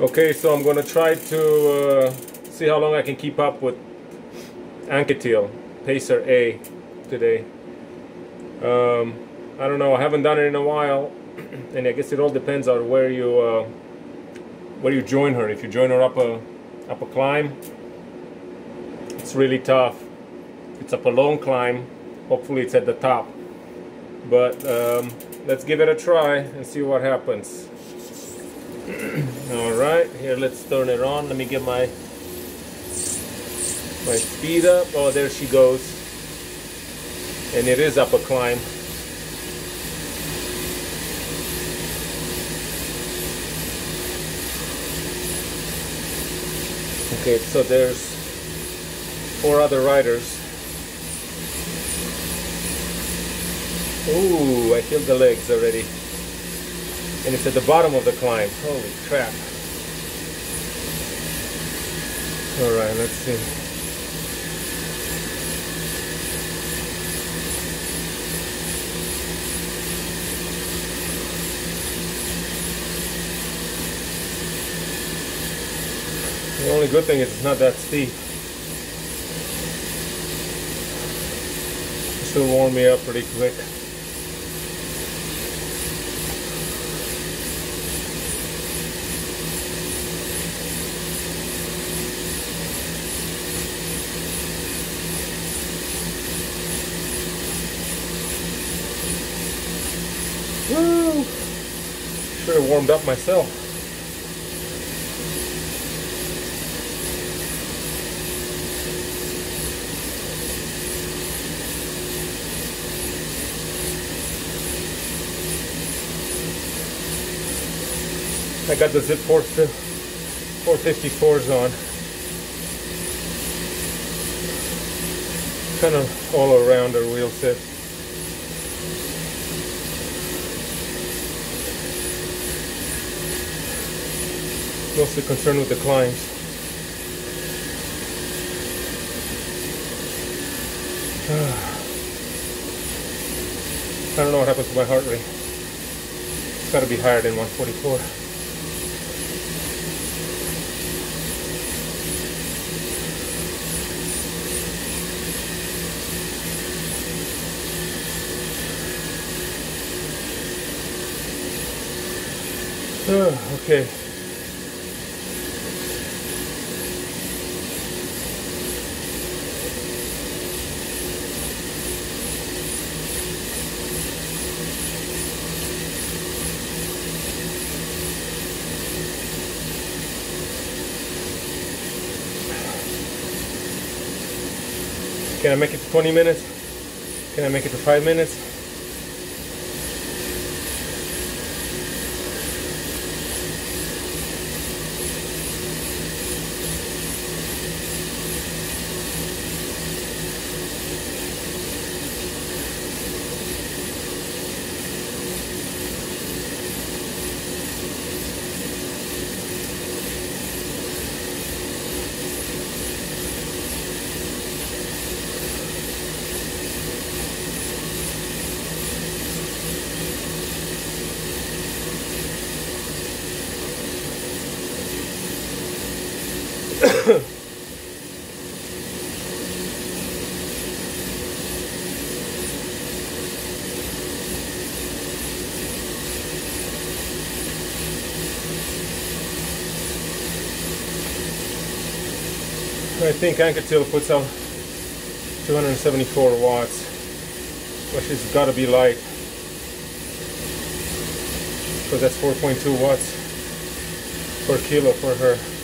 Okay, so I'm gonna try to uh, see how long I can keep up with Anquetil Pacer A today. Um, I don't know. I haven't done it in a while, and I guess it all depends on where you uh, where you join her. If you join her up a up a climb, it's really tough. It's up a long climb. Hopefully, it's at the top. But um, let's give it a try and see what happens. All right, here let's turn it on. Let me get my my speed up. Oh, there she goes. And it is up a climb. Okay, so there's four other riders. Ooh, I feel the legs already. And it's at the bottom of the climb. Holy crap. Alright, let's see. The only good thing is it's not that steep. This will warm me up pretty quick. Warmed up myself. I got the Zipp 454s on. Kind of all around our wheel set. Mostly concerned with the climbs. I don't know what happens to my heart rate. It's got to be higher than 144. okay. 20 minutes? Can I make it to 5 minutes? I think Anquetil puts out 274 watts, which has got to be light, because that's 4.2 watts per kilo for her.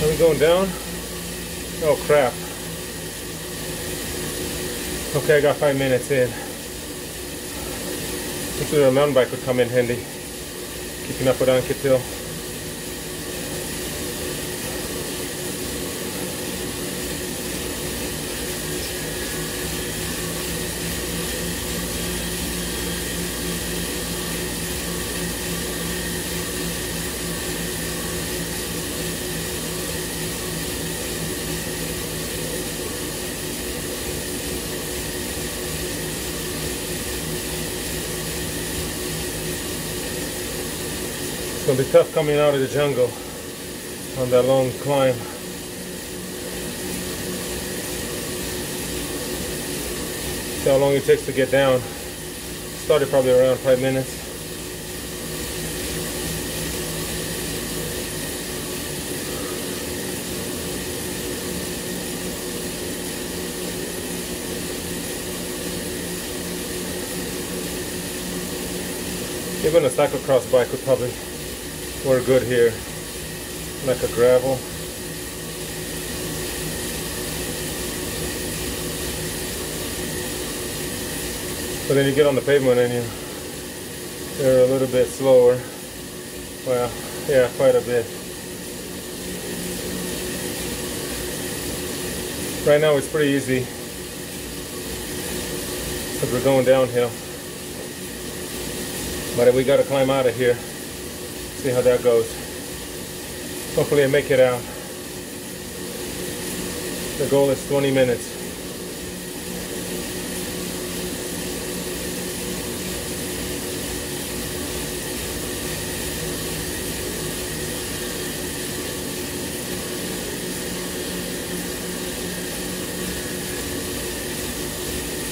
Going down? Oh crap. Okay, I got five minutes in. This is a mountain bike would come in handy. Keeping up with Anquetil. Gonna be tough coming out of the jungle on that long climb. See how long it takes to get down. Started probably around five minutes. Even a cyclocross bike would probably work good here. Like a gravel. But then you get on the pavement and you they're a little bit slower. Well, yeah, quite a bit. Right now it's pretty easy because we're going downhill. But we got to climb out of here. See how that goes. Hopefully I make it out. The goal is 20 minutes.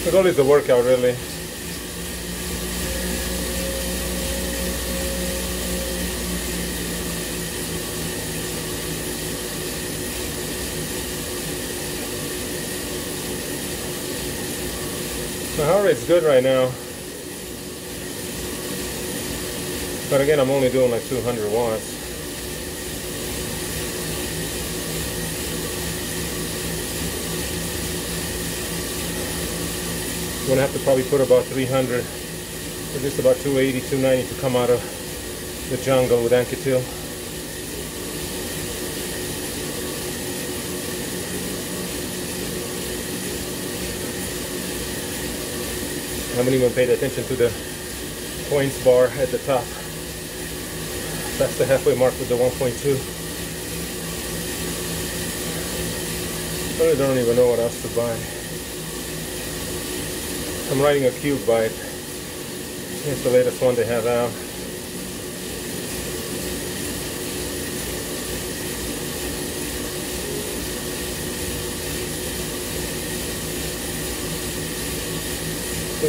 The goal is the workout really. Heart rate's good right now. But again, I'm only doing like 200 watts. I'm gonna have to probably put about 300 or just about 280, 290 to come out of the jungle with Anquetil. Haven't even paid attention to the points bar at the top. That's the halfway mark with the 1.2. I really don't even know what else to buy. I'm riding a cube bike. It's the latest one they have out.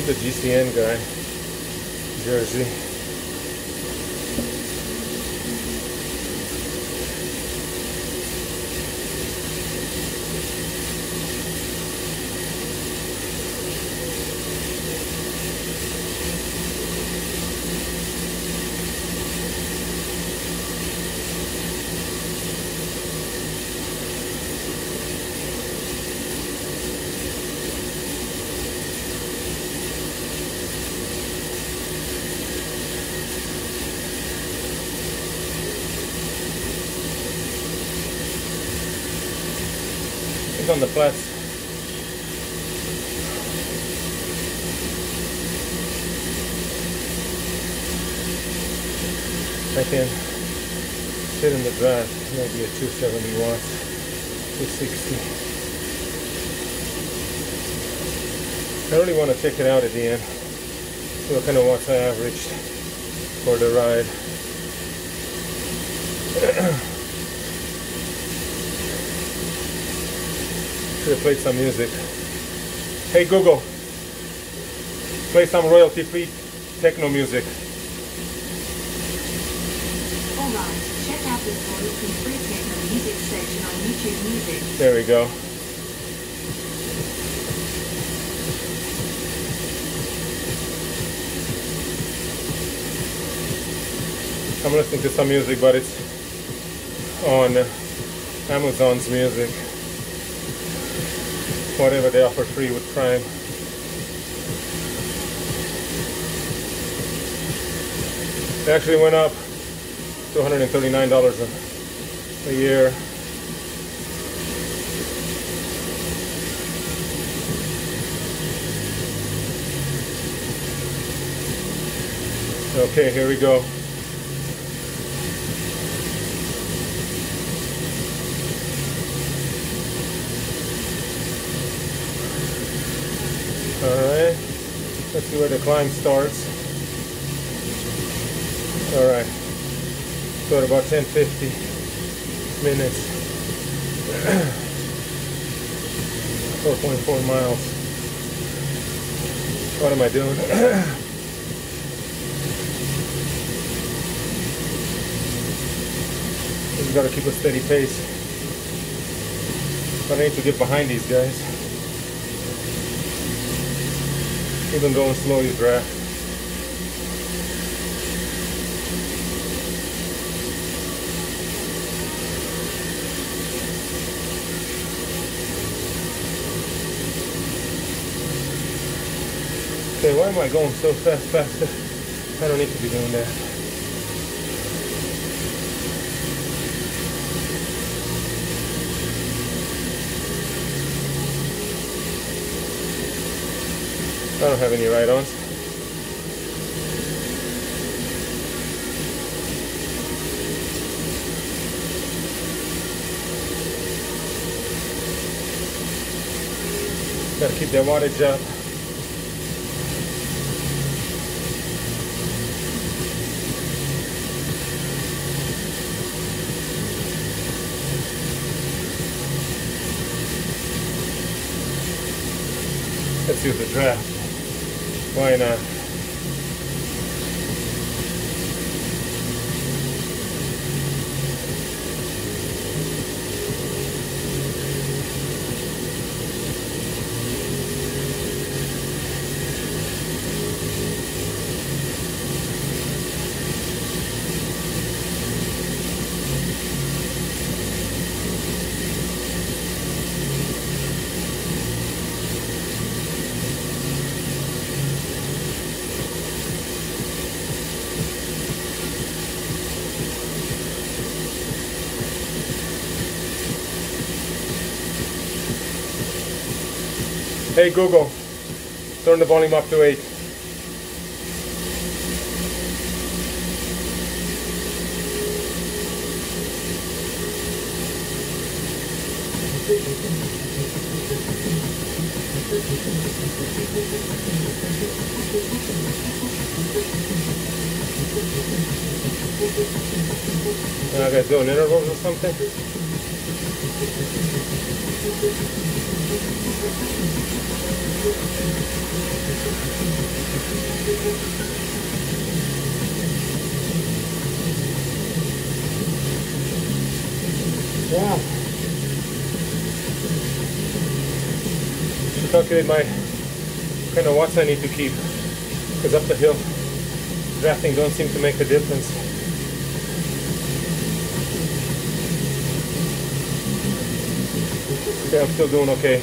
The GCN guy? Jersey. On the flats. I can sit in the drive, maybe at 270 watts, 260. I really want to check it out at the end. See what kind of watts I averaged for the ride. Should have played some music. Hey Google, play some royalty free techno music. Alright, check out this royalty free techno music section on YouTube Music. There we go. I'm listening to some music, but it's on Amazon's music. Whatever they offer free with Prime. It actually went up to $139 a, a year. Okay, here we go. Alright, let's see where the climb starts. Alright, so at about 10.50 minutes, 4.4 miles. What am I doing? Just gotta keep a steady pace. I need to get behind these guys. Even going slow, you draft. Okay, why am I going so fast, faster? I don't need to be doing that. I don't have any ride-ons. Gotta keep that wattage up. Let's use the draft. Why not? Hey Google, turn the volume up to 8. And I got doing intervals or something. Yeah. To calculate my kind of watts I need to keep. Because up the hill, drafting don't seem to make a difference. Okay, I'm still doing okay.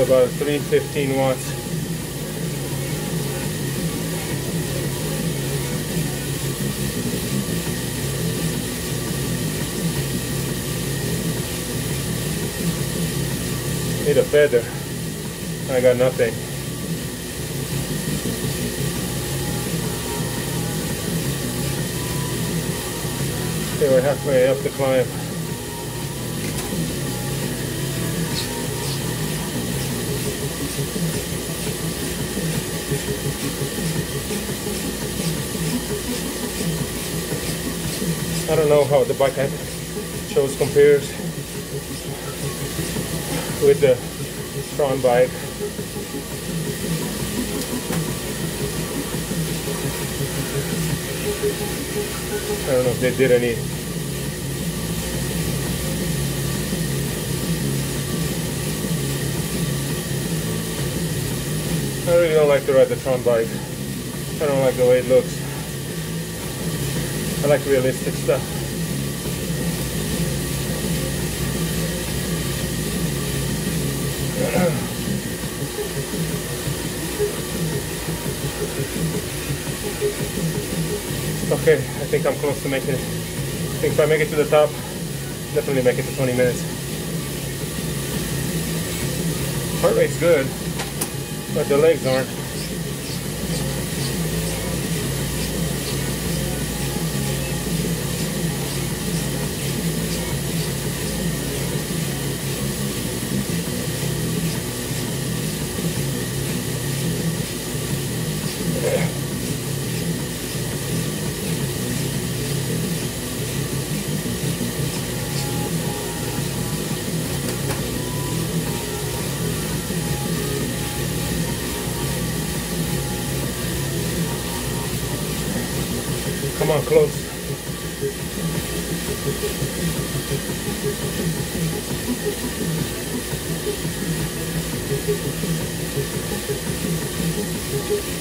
About 315 watts. Need a feather. I got nothing. Okay, we're halfway up the climb. I don't know how the bike I chose compares with the Tron bike. I don't know if they did any. I really don't like to ride the Tron bike. I don't like the way it looks. I like realistic stuff. Okay, I think I'm close to making it. I think if I make it to the top, definitely make it to 20 minutes. Heart rate's good, but the legs aren't. Let's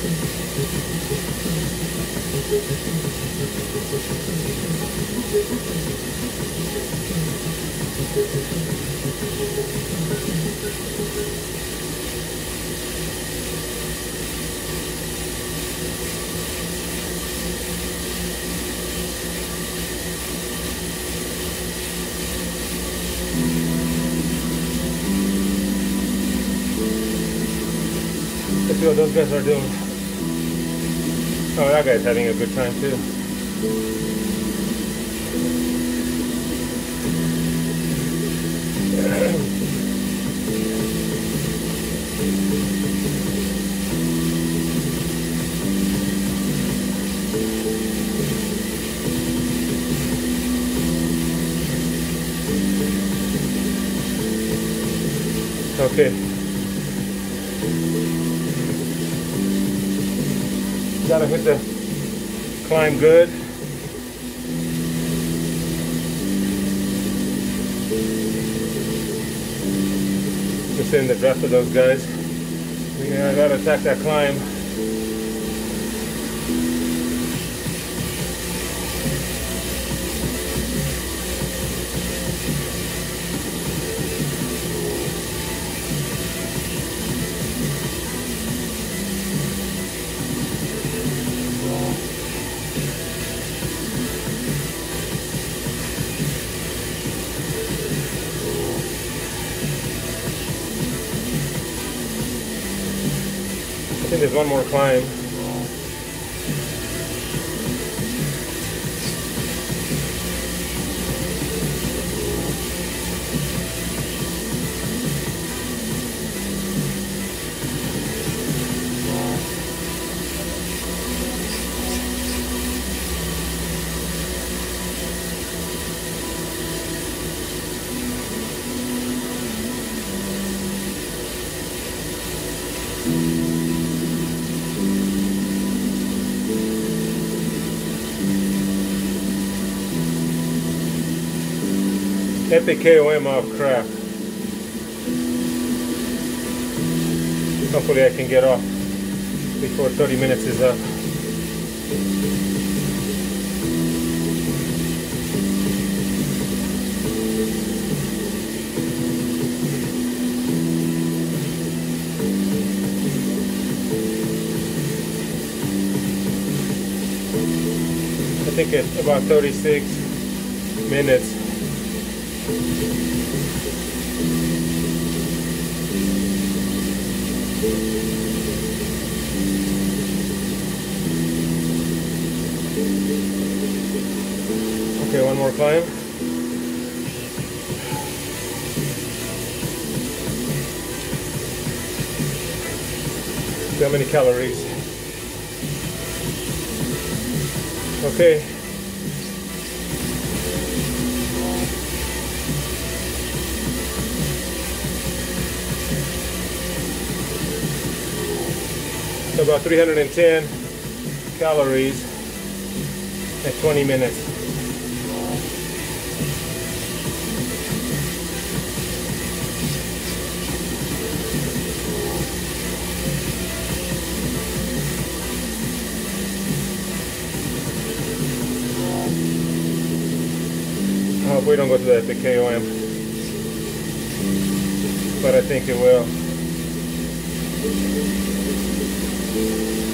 see what those guys are doing. Oh, that guy's having a good time too. Okay. Hit the climb good. Just in the draft of those guys. I gotta attack that climb. Climb. KOM off crap. Hopefully I can get off before 30 minutes is up. I think it's about 36 minutes. Okay, one more climb. How many calories. Okay. About 310 calories. at 20 minutes. I hope we don't go to the Epic KOM. But I think it will. Guess I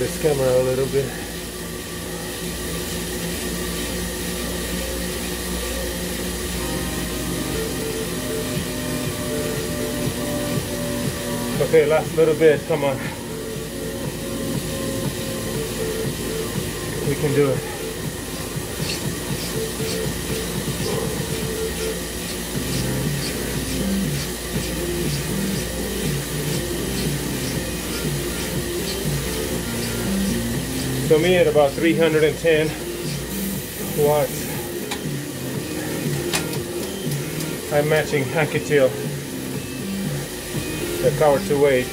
this camera a little bit. Okay, last little bit, come on. We can do it. So me at about 310 watts. I'm matching Anquetil, the power to weight.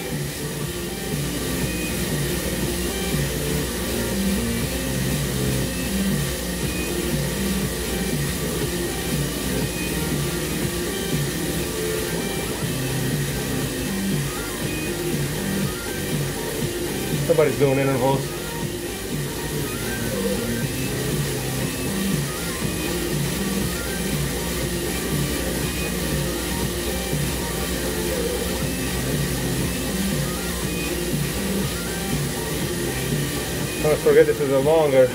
Somebody's doing intervals. Forget this is a longer.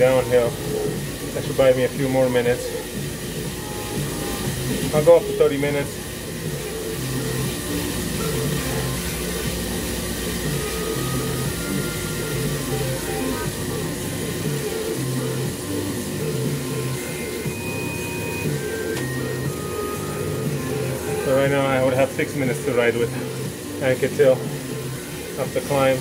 Downhill. That should buy me a few more minutes. I'll go up to 30 minutes. So right now I would have six minutes to ride with Anquetil up the climb.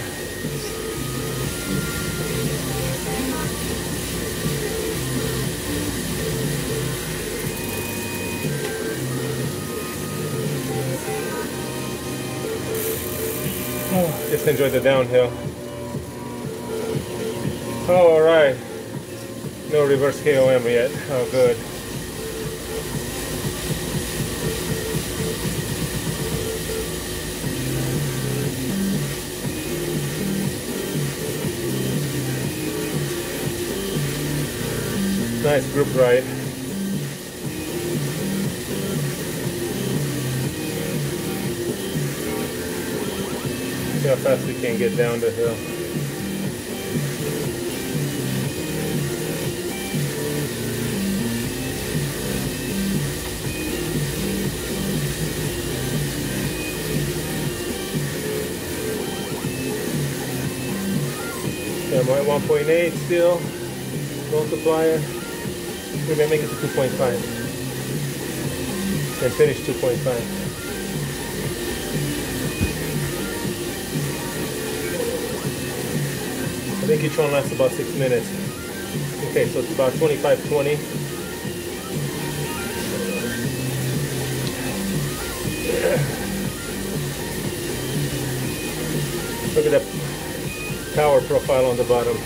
Enjoy the downhill. Oh, all right. No reverse KOM yet. Oh, good. Nice group ride. How fast we can get down the hill. Yeah, I'm at 1.8 still. multiplier. We're gonna make it to 2.5 and finish 2.5. think each one lasts about six minutes. Okay, so it's about 25, 20. Look at that power profile on the bottom.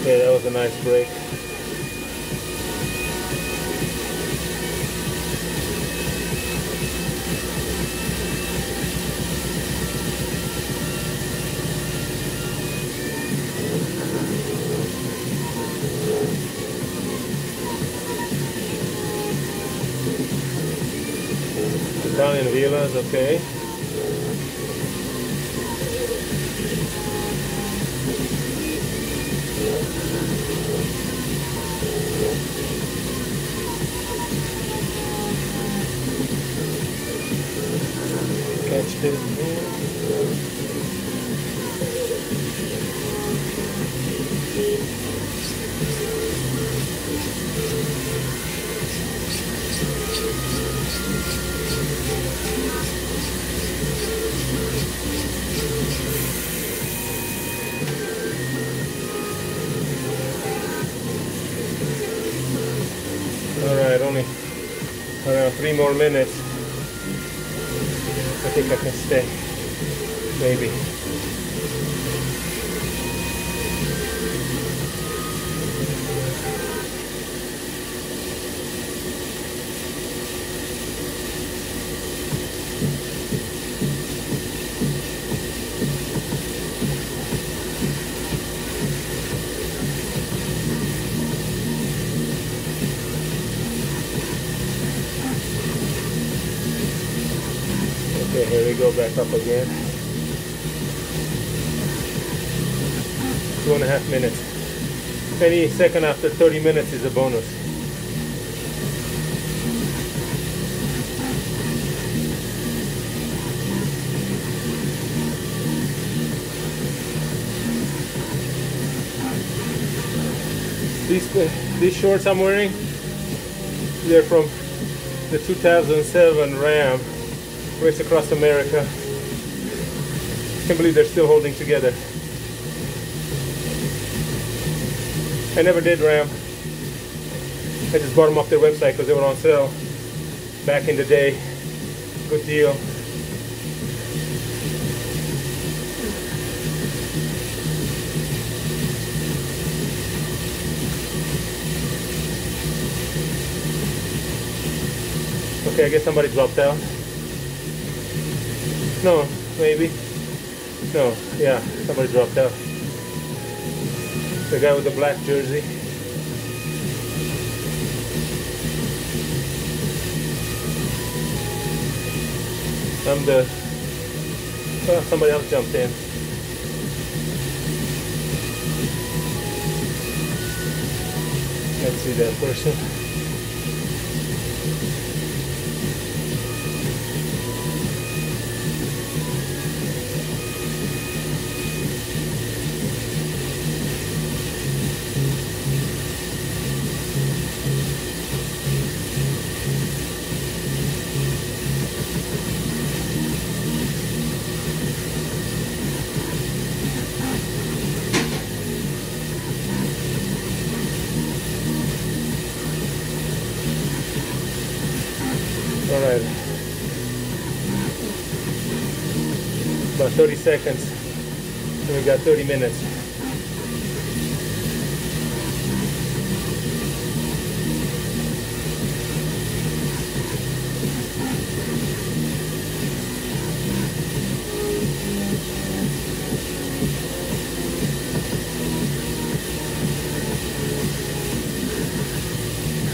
Okay, that was a nice break. Italian villas, okay. Catch this around three more minutes. I think I can stay. Maybe. Up again. Two and a half minutes. Any second after 30 minutes is a bonus. These, uh, these shorts I'm wearing, they're from the 2007 RAAM race across America. Can't believe they're still holding together. I never did RAAM. I just bought them off their website because they were on sale back in the day. Good deal. Okay, I guess somebody dropped out. No, maybe. No, yeah, somebody dropped out. The guy with the black jersey. I'm the. Oh, somebody else jumped in. Let's see that person. Seconds. And we got 30 minutes.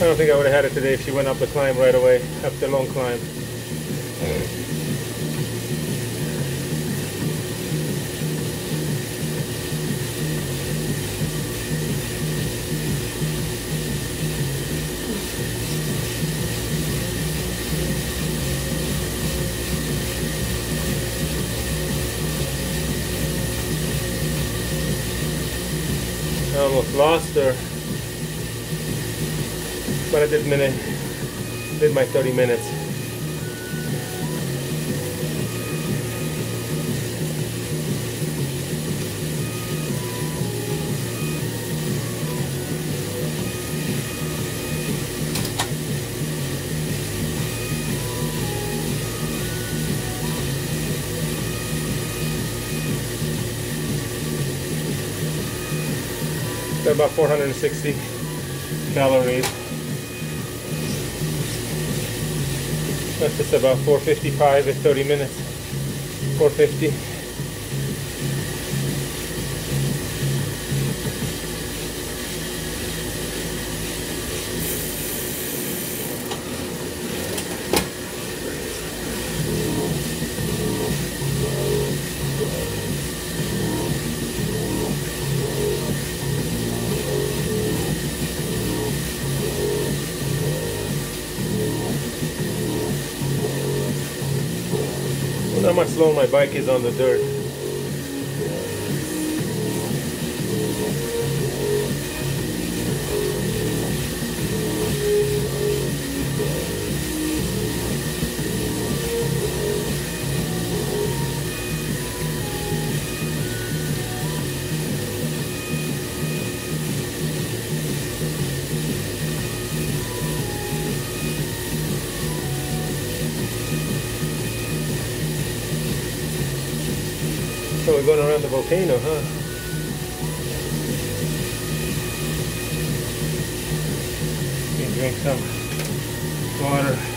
I don't think I would have had it today if she went up the climb right away, up the long climb. Lost her. But I did minute did my 30 minutes. About 460 calories. That's just about 455 in 30 minutes. 450. Slower my bike is on the dirt. We're going around the volcano, huh? Drink some water.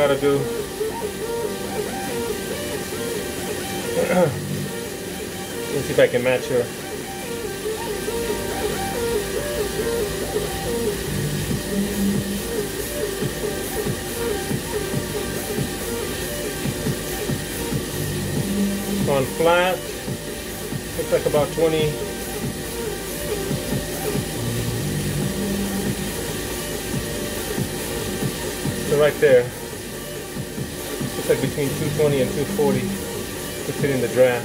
Gotta do. Let's see if I can match her. On flat, looks like about 20 So right there, like between 220 and 240 to fit in the draft.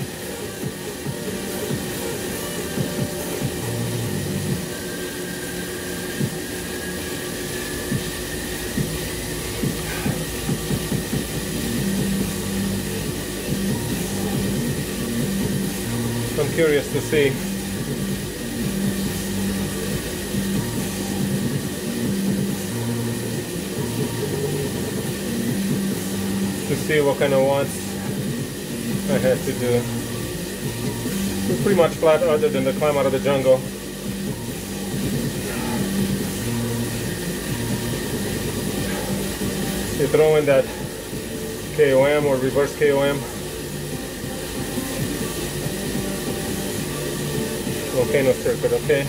I'm curious to see see what kind of wants I had to do. Pretty much flat other than the climb out of the jungle. You throw in that KOM or reverse KOM. Volcano circuit, okay?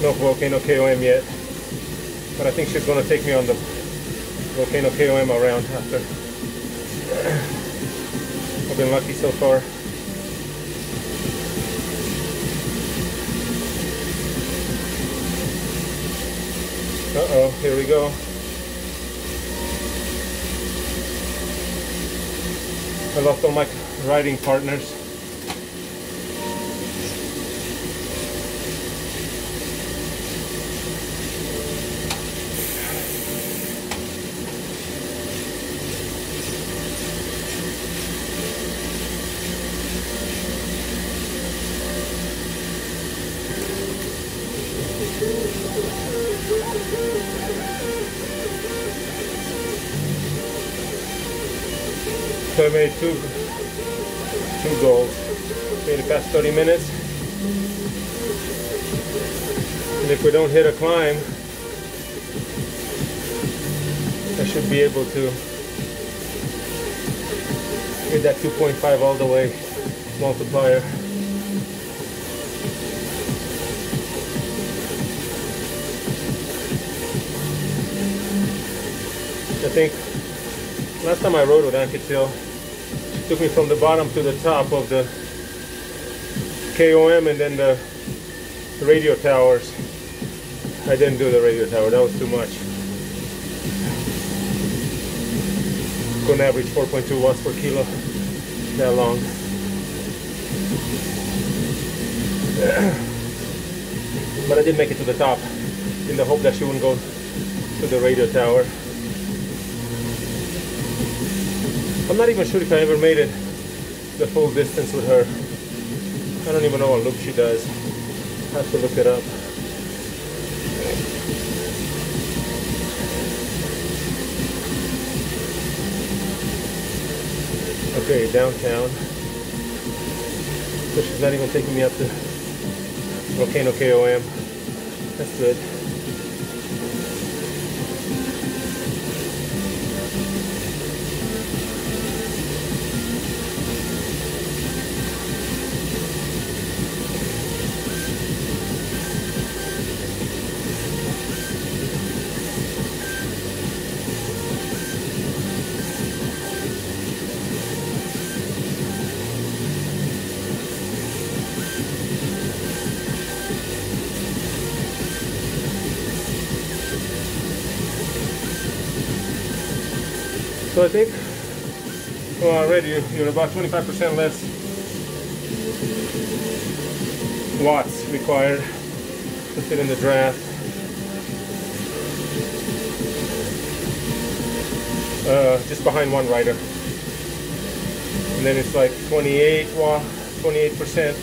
No volcano KOM yet. But I think she's gonna take me on the volcano KOM around after. I've been lucky so far. Uh-oh, here we go. I lost all my riding partners. Hit a climb, I should be able to hit that 2.5 all the way multiplier. I think last time I rode with Anquetil, she took me from the bottom to the top of the KOM and then the radio towers. I didn't do the radio tower, that was too much. Couldn't average 4.2 watts per kilo that long. But I did make it to the top in the hope that she wouldn't go to the radio tower. I'm not even sure if I ever made it the full distance with her. I don't even know what loop she does. I have to look it up. Okay, downtown. So she's not even taking me up to Volcano KOM. That's good. Already you're about 25% less watts required to fit in the draft. Uh, just behind one rider. And then it's like 28 watt, 28%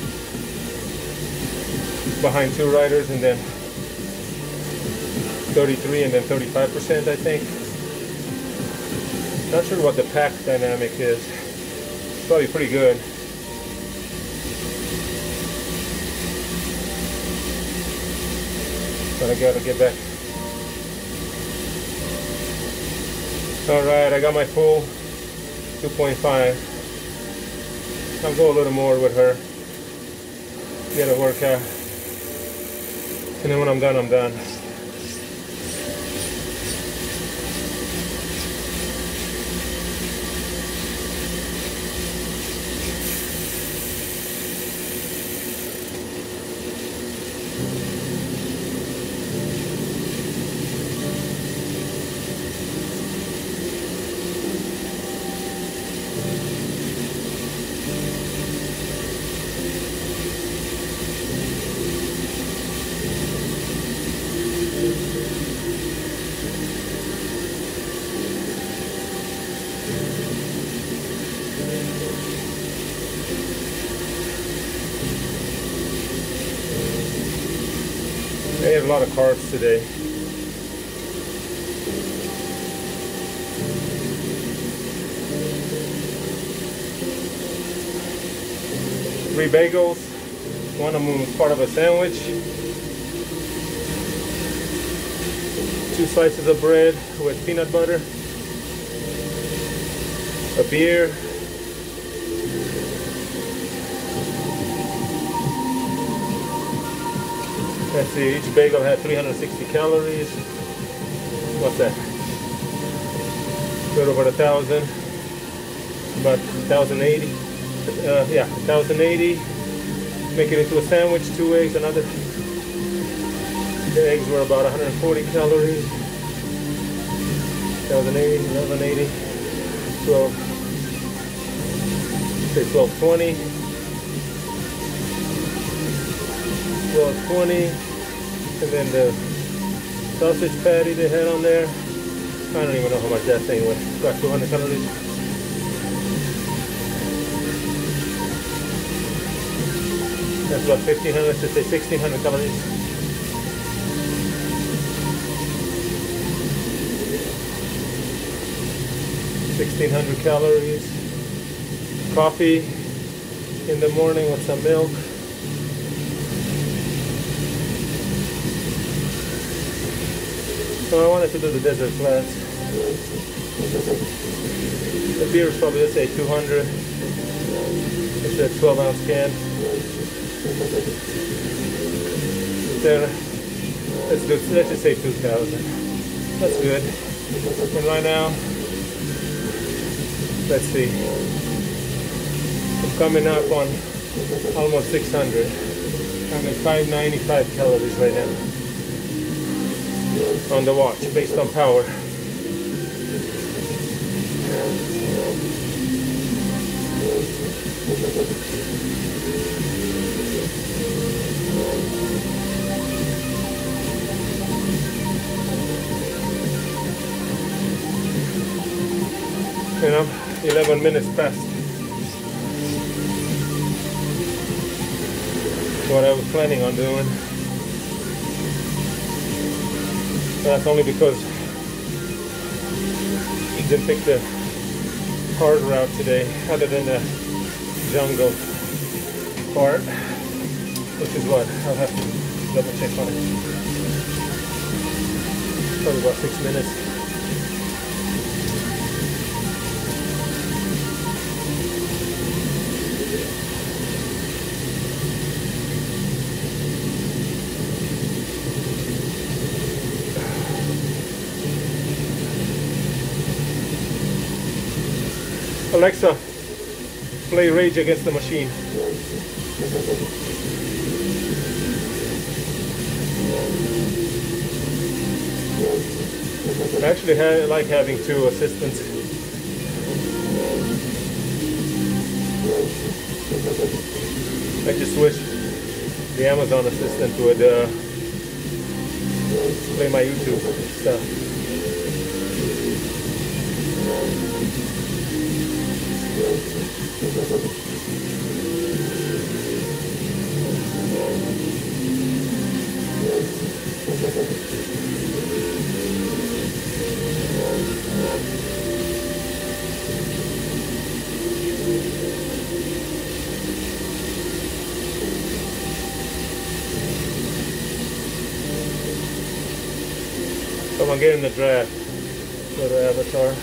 behind two riders, and then 33 and then 35%, I think. Not sure what the pack dynamic is. Probably pretty good. But I gotta get back. Alright, I got my full 2.5. I'll go a little more with her. Get a workout. And then when I'm done, I'm done. They have a today. Three bagels. One of them was part of a sandwich. Two slices of bread with peanut butter. A beer. Let's see, each bagel had 360 calories. What's that? A little over a thousand. About 1,080. Uh, yeah, 1,080. Make it into a sandwich, two eggs, another. The eggs were about 140 calories. 1,080, 1,180, 12. Say 1220. 1220 and then the sausage patty they had on there I don't even know how much that thing was about 200 calories that's about 1500 let's say 1600 calories Sixteen hundred calories. Coffee in the morning with some milk. So I wanted to do the desert flats. The beer is probably let's say 200. It's a 12 ounce can. There, let's do let's just say 2,000. That's good. And right now, let's see. I'm coming up on almost 600. I'm at 595 calories right now on the watch based on power. And I'm 11 minutes past what I was planning on doing. That's only because he didn't pick the hard route today, other than the jungle part, which is what I'll have to double check on it. Probably about six minutes. Alexa, play Rage Against the Machine. I actually ha like having two assistants. I just wish the Amazon assistant would uh, play my YouTube stuff. Someone get in the draft. Go to Avatar.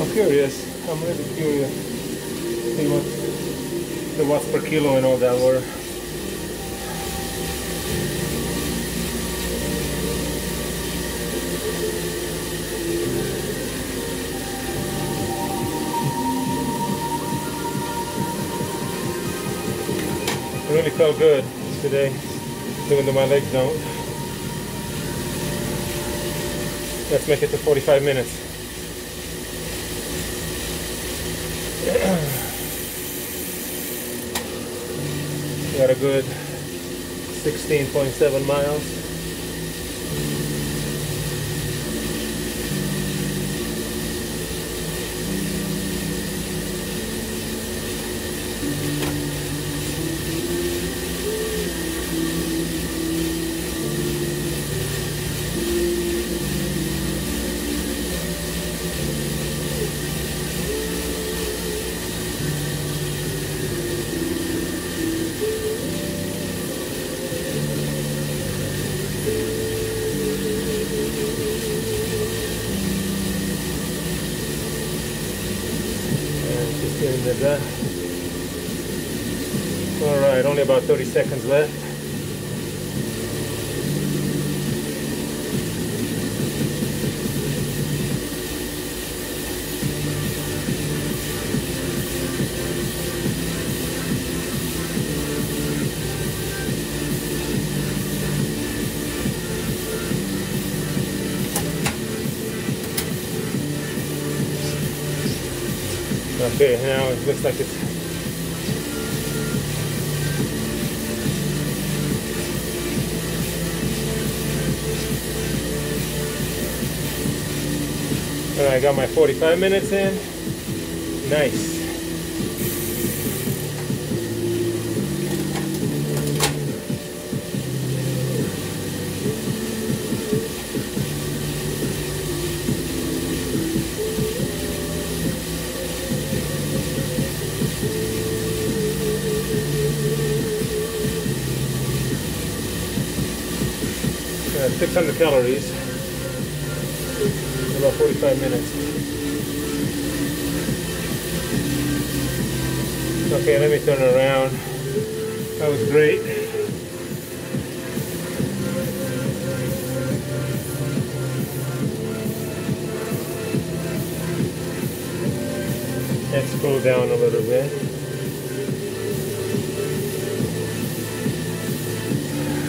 I'm curious. I'm really curious. See what the watts per kilo and all that were. It really felt good today, even though my legs don't. Let's make it to 45 minutes. A good 16.7 miles. And just getting the done. All right, only about 30 seconds left. Okay, now it looks like it's I got my 45 minutes in. Nice. Uh, 600 calories about 45 minutes. Okay, let me turn around. That was great. Let's cool down a little bit.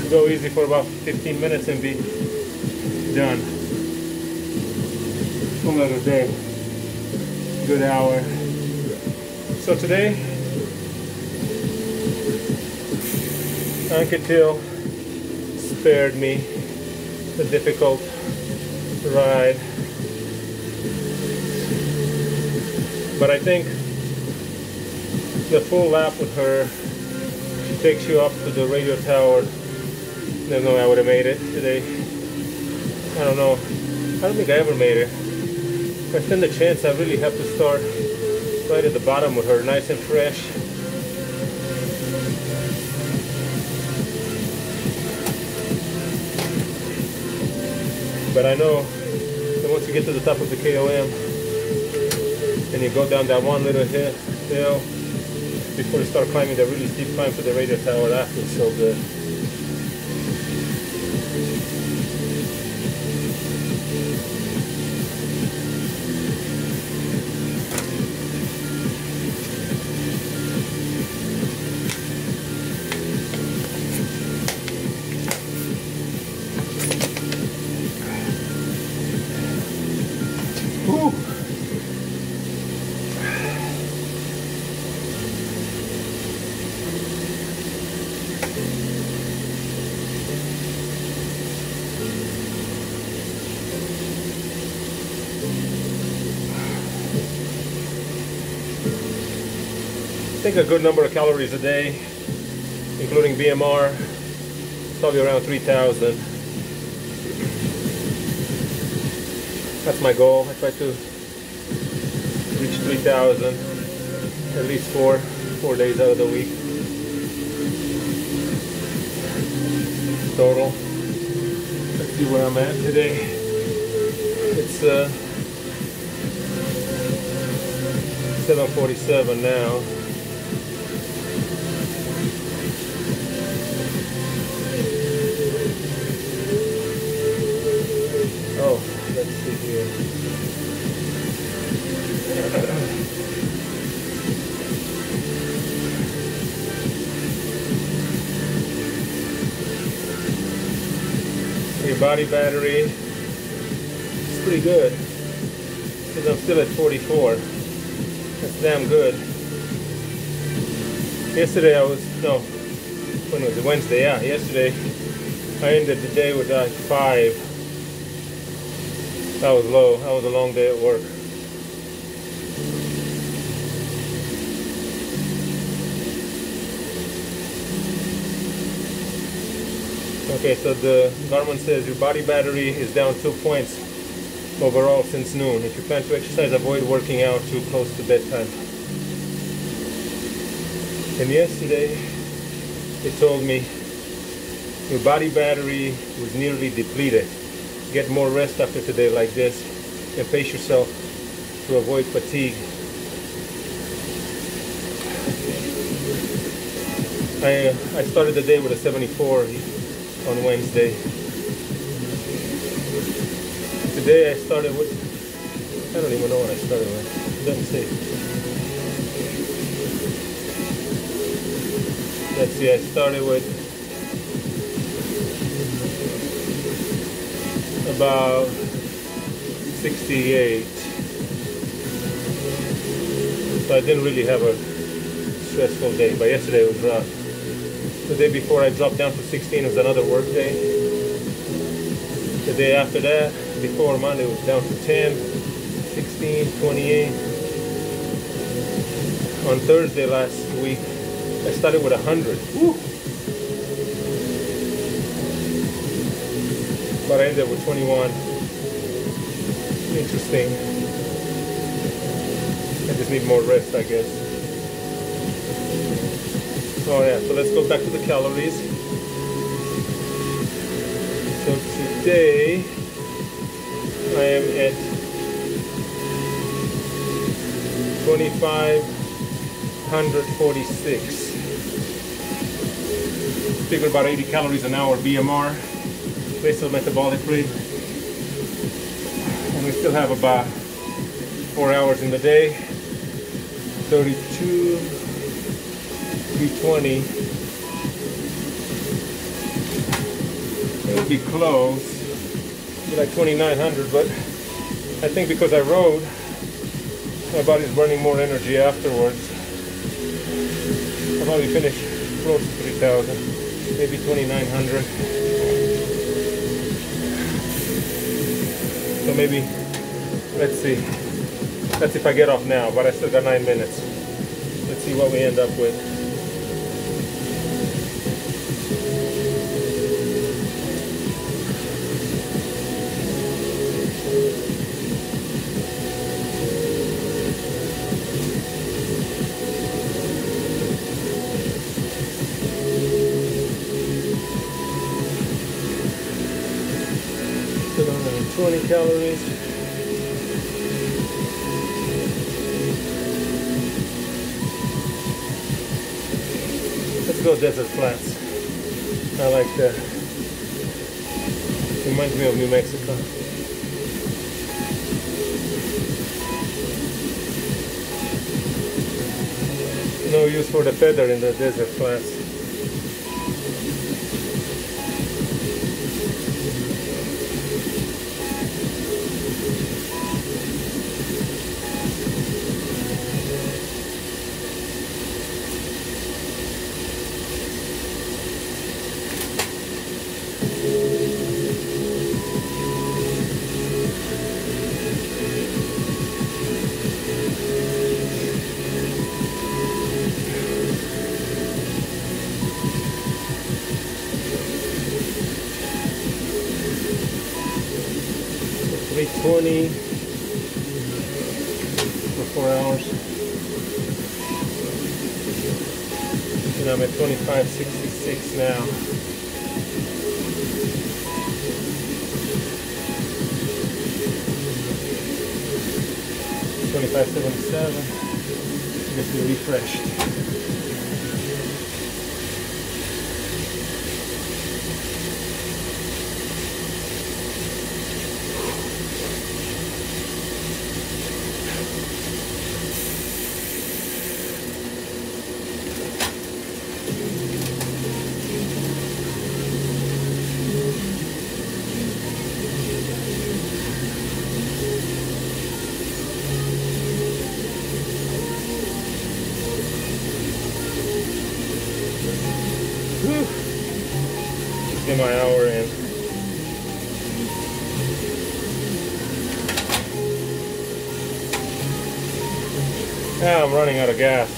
Go easy for about 15 minutes and be done. Another day. Good hour. So today, Uncle Anquetil spared me the difficult ride. But I think the full lap with her, she takes you up to the radio tower. There's no way I would have made it today. I don't know. I don't think I ever made it. I stand a chance, I really have to start right at the bottom with her, nice and fresh. But I know that once you get to the top of the KOM and you go down that one little hill, before you start climbing the really steep climb to the radio tower, that feels so good. Think a good number of calories a day, including BMR, probably around 3,000. That's my goal. I try to reach 3,000 at least four, four days out of the week. Total. Let's see where I'm at today. It's uh, 747 now. Body battery It's pretty good. Because I'm still at 44. That's damn good. Yesterday I was, no, when was it? Wednesday, yeah. Yesterday I ended the day with like five. That was low. That was a long day at work. Okay, so the Garmin says your body battery is down two points overall since noon. If you plan to exercise, avoid working out too close to bedtime. And yesterday, it told me your body battery was nearly depleted. Get more rest after today like this and pace yourself to avoid fatigue. I, uh, I started the day with a 74 on Wednesday. Today I started with, I don't even know what I started with. It doesn't say. Let's see, I started with about 68. So I didn't really have a stressful day, but yesterday was rough. The day before I dropped down to 16 was another work day. The day after that, before Monday, was down to 10, 16, 28. On Thursday last week, I started with 100. Woo! But I ended with 21. Interesting. I just need more rest, I guess. Oh yeah, so let's go back to the calories. So, today I am at 2546. Figure about 80 calories an hour BMR, basal metabolic rate. And we still have about four hours in the day. 32, 320. It would be close. Be like 2900, but I think because I rode, my body's burning more energy afterwards. I'll probably finish close to 3000, maybe 2900. So maybe, let's see. That's if I get off now, but I still got nine minutes. Let's see what we end up with. Feather in the Desert Flats. Twenty for four hours. And I'm at twenty five sixty six now. Twenty five seventy seven. Just refreshed. Running out of gas.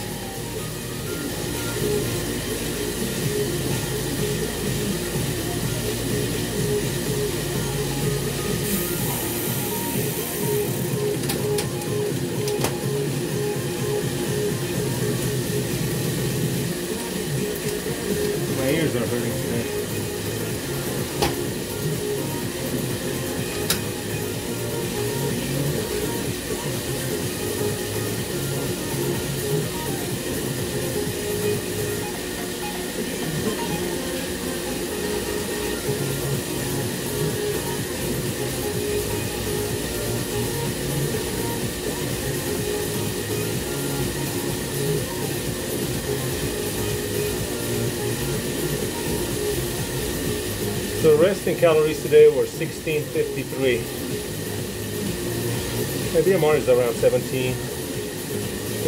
So resting calories today were 1653. My BMR is around 17,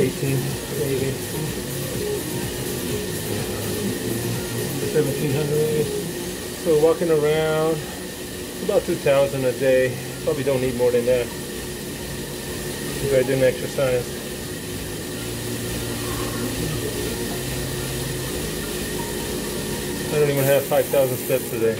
18 maybe. 1700. So walking around, about 2000 a day. Probably don't need more than that if I didn't exercise. I don't even have 5,000 steps today.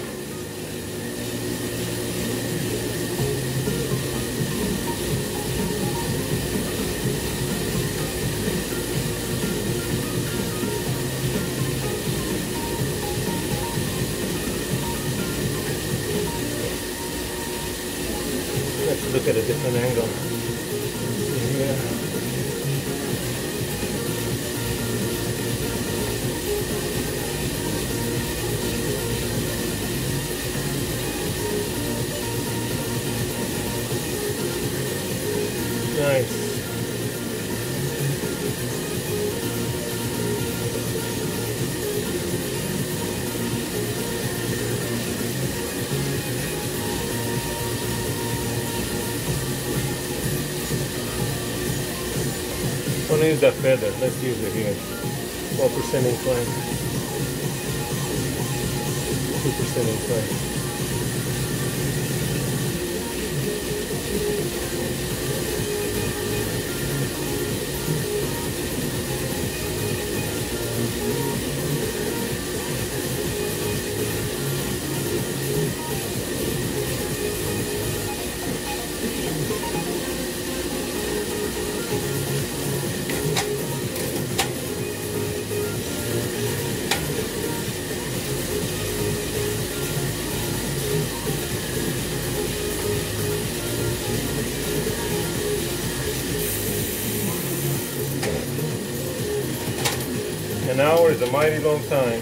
A mighty long time,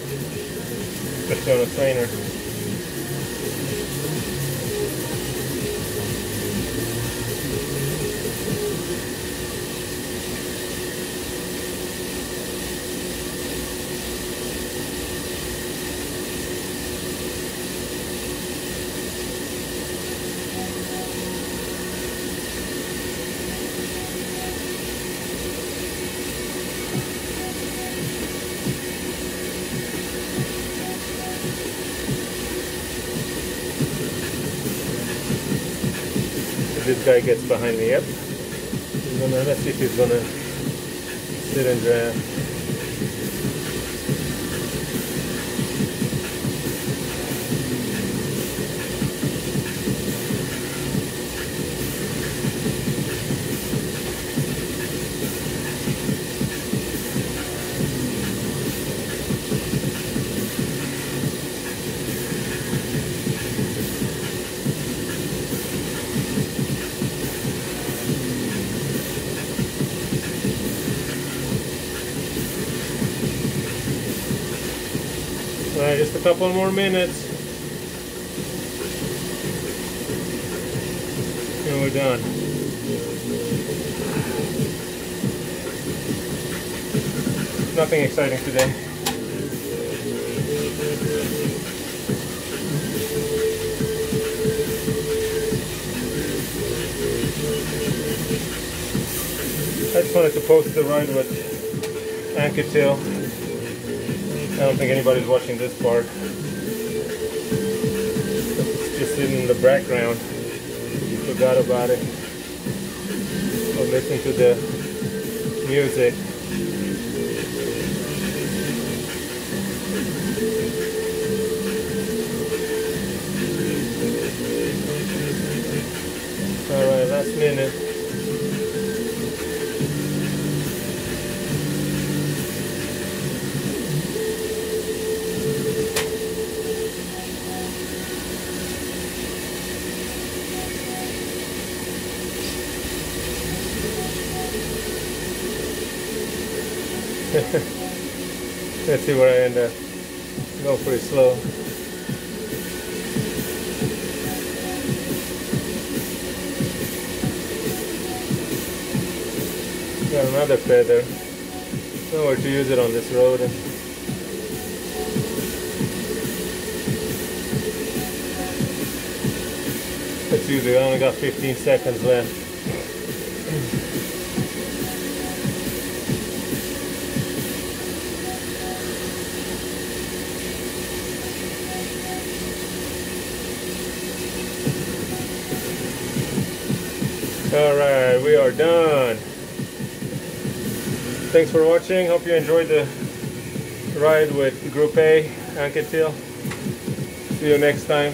especially on a trainer. Gets behind me. Gonna, let's see if he's gonna sit and draft. Couple more minutes. And we're done. Nothing exciting today. I just wanted to post the ride with Anquetil. I don't think anybody's watching this part. Just in the background. You forgot about it. Or listen to the music. Alright, last minute. Let's see where I end up. Go pretty slow. Got another feather. Nowhere to use it on this road. Use it. I only got 15 seconds left. Are done. Thanks for watching. Hope you enjoyed the ride with Group A Anquetil. See you next time.